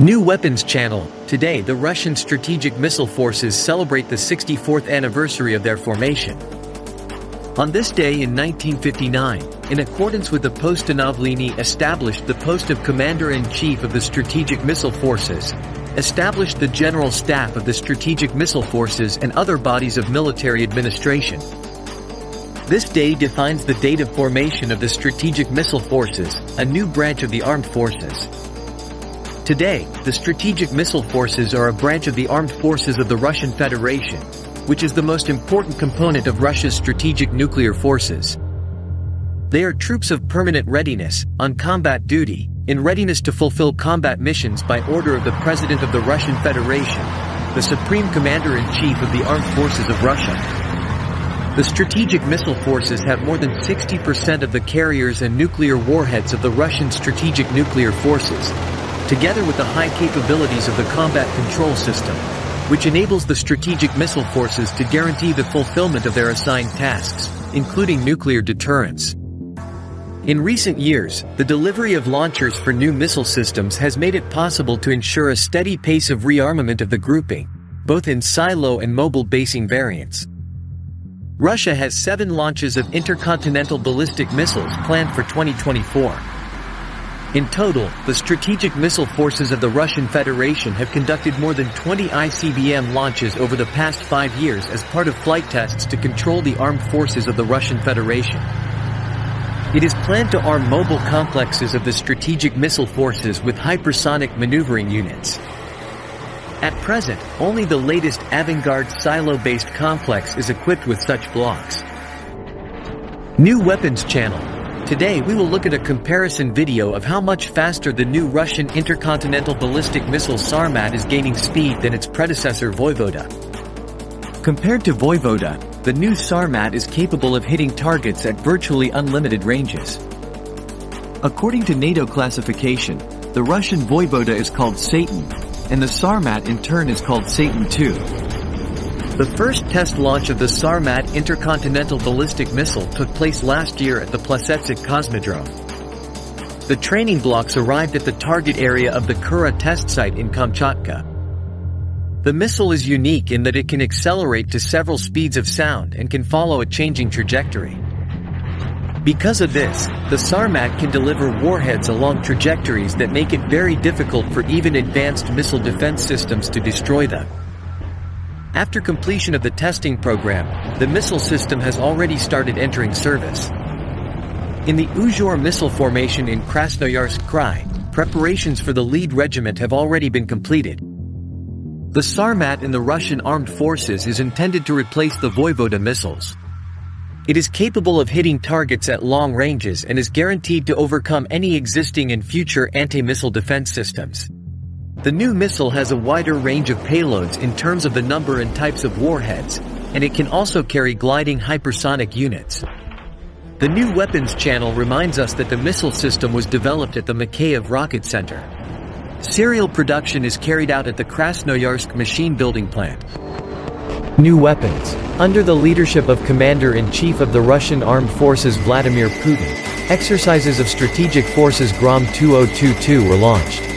New Weapons Channel. Today the Russian Strategic Missile Forces celebrate the 64th anniversary of their formation. On this day in 1959, in accordance with the Postanovlenie established the post of Commander-in-Chief of the Strategic Missile Forces, established the General Staff of the Strategic Missile Forces and other bodies of military administration. This day defines the date of formation of the Strategic Missile Forces, a new branch of the armed forces. Today, the Strategic Missile Forces are a branch of the armed forces of the Russian Federation, which is the most important component of Russia's strategic nuclear forces. They are troops of permanent readiness, on combat duty, in readiness to fulfill combat missions by order of the President of the Russian Federation, the Supreme Commander-in-Chief of the Armed Forces of Russia. The strategic missile forces have more than 60% of the carriers and nuclear warheads of the Russian strategic nuclear forces, together with the high capabilities of the combat control system, which enables the strategic missile forces to guarantee the fulfillment of their assigned tasks, including nuclear deterrence. In recent years, the delivery of launchers for new missile systems has made it possible to ensure a steady pace of rearmament of the grouping, both in silo and mobile basing variants. Russia has seven launches of intercontinental ballistic missiles planned for 2024. In total, the strategic missile forces of the Russian Federation have conducted more than 20 ICBM launches over the past five years as part of flight tests to control the armed forces of the Russian Federation. It is planned to arm mobile complexes of the strategic missile forces with hypersonic maneuvering units. At present, only the latest Avangard silo-based complex is equipped with such blocks. New Weapons Channel Today we will look at a comparison video of how much faster the new Russian intercontinental ballistic missile Sarmat is gaining speed than its predecessor Voyvoda. Compared to Voyvoda, the new Sarmat is capable of hitting targets at virtually unlimited ranges. According to NATO classification, the Russian Voyvoda is called Satan, and the Sarmat in turn is called Satan II. The first test launch of the Sarmat intercontinental ballistic missile took place last year at the Plesetsk Cosmodrome. The training blocks arrived at the target area of the Kura test site in Kamchatka. The missile is unique in that it can accelerate to several speeds of sound and can follow a changing trajectory. Because of this, the Sarmat can deliver warheads along trajectories that make it very difficult for even advanced missile defense systems to destroy them. After completion of the testing program, the missile system has already started entering service. In the Uzhur missile formation in Krasnoyarsk Krai, preparations for the lead regiment have already been completed. The Sarmat in the Russian armed forces is intended to replace the Voyvoda missiles. It is capable of hitting targets at long ranges and is guaranteed to overcome any existing and future anti-missile defense systems. The new missile has a wider range of payloads in terms of the number and types of warheads, and it can also carry gliding hypersonic units. The new weapons channel reminds us that the missile system was developed at the Makeyev Rocket Center. Serial production is carried out at the Krasnoyarsk machine building plant. New weapons. Under the leadership of Commander-in-Chief of the Russian Armed Forces Vladimir Putin, exercises of Strategic Forces Grom 2022 were launched.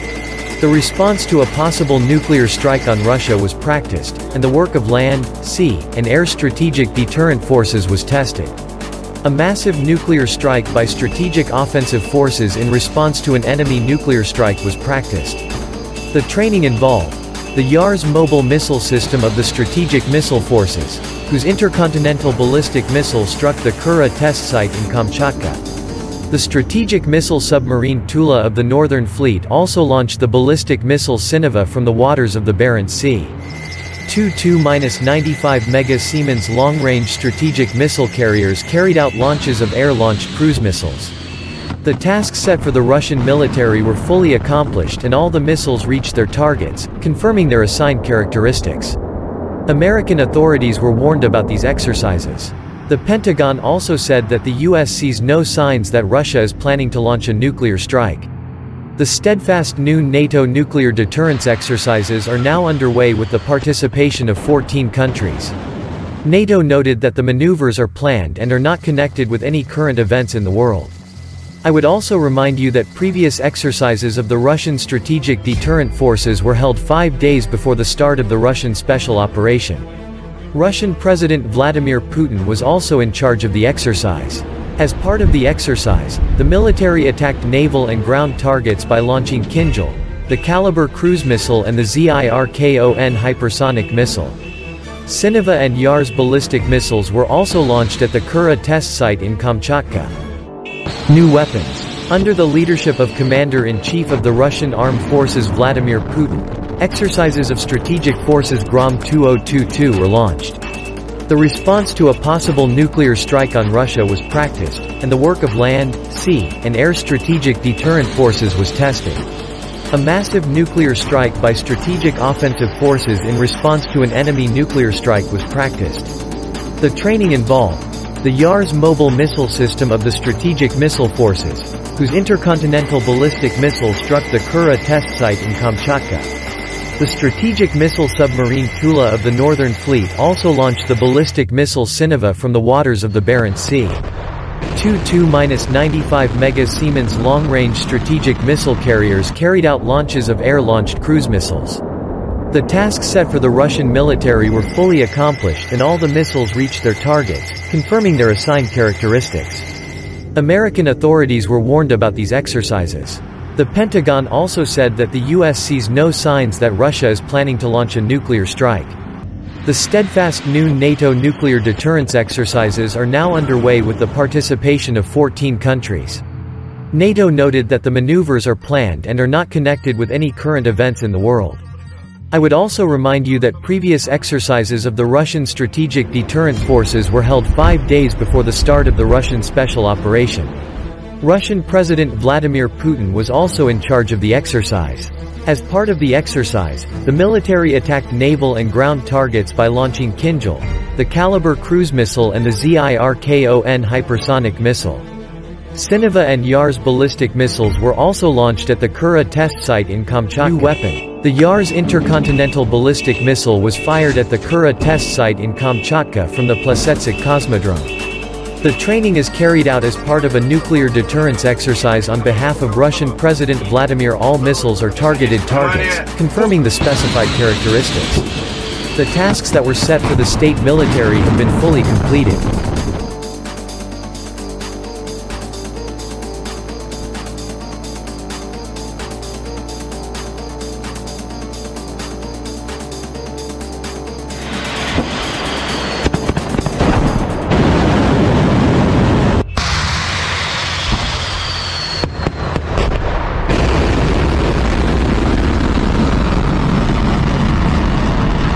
The response to a possible nuclear strike on Russia was practiced, and the work of land, sea, and air strategic deterrent forces was tested. A massive nuclear strike by strategic offensive forces in response to an enemy nuclear strike was practiced. The training involved the Yars mobile missile system of the Strategic Missile Forces, whose intercontinental ballistic missile struck the Kura test site in Kamchatka. The strategic missile submarine Tula of the Northern Fleet also launched the ballistic missile Sineva from the waters of the Barents Sea. Two Tu-95 Mega Siemens long-range strategic missile carriers carried out launches of air-launched cruise missiles. The tasks set for the Russian military were fully accomplished and all the missiles reached their targets, confirming their assigned characteristics. American authorities were warned about these exercises. The Pentagon also said that the U.S. sees no signs that Russia is planning to launch a nuclear strike. The Steadfast Noon NATO nuclear deterrence exercises are now underway with the participation of 14 countries. NATO noted that the maneuvers are planned and are not connected with any current events in the world. I would also remind you that previous exercises of the Russian Strategic Deterrent Forces were held five days before the start of the Russian special operation. Russian President Vladimir Putin was also in charge of the exercise. As part of the exercise, the military attacked naval and ground targets by launching Kinjal, the Caliber cruise missile and the Zirkon hypersonic missile. Sineva and Yars ballistic missiles were also launched at the Kura test site in Kamchatka. New weapons. Under the leadership of Commander-in-Chief of the Russian Armed Forces Vladimir Putin, exercises of Strategic Forces Grom 2022 were launched. The response to a possible nuclear strike on Russia was practiced, and the work of land, sea, and air strategic deterrent forces was tested. A massive nuclear strike by strategic offensive forces in response to an enemy nuclear strike was practiced. The training involved the Yars mobile missile system of the Strategic Missile Forces, whose intercontinental ballistic missile struck the Kura test site in Kamchatka. The strategic missile submarine Tula of the Northern Fleet also launched the ballistic missile Sineva from the waters of the Barents Sea. Two Tu-95 Mega Siemens long-range strategic missile carriers carried out launches of air-launched cruise missiles. The tasks set for the Russian military were fully accomplished and all the missiles reached their targets, confirming their assigned characteristics. American authorities were warned about these exercises. The Pentagon also said that the U.S. sees no signs that Russia is planning to launch a nuclear strike. The Steadfast Noon NATO nuclear deterrence exercises are now underway with the participation of 14 countries. NATO noted that the maneuvers are planned and are not connected with any current events in the world. I would also remind you that previous exercises of the Russian Strategic Deterrent Forces were held five days before the start of the Russian special operation. Russian President Vladimir Putin was also in charge of the exercise. As part of the exercise, the military attacked naval and ground targets by launching Kinjal, the Caliber cruise missile and the Zirkon hypersonic missile. Sineva and Yars ballistic missiles were also launched at the Kura test site in Kamchatka. New weapon. The Yars intercontinental ballistic missile was fired at the Kura test site in Kamchatka from the Plesetsk Cosmodrome. The training is carried out as part of a nuclear deterrence exercise on behalf of Russian President Vladimir All missiles are targeted targets, confirming the specified characteristics. The tasks that were set for the state military have been fully completed.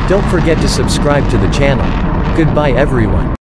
Don't forget to subscribe to the channel. Goodbye everyone.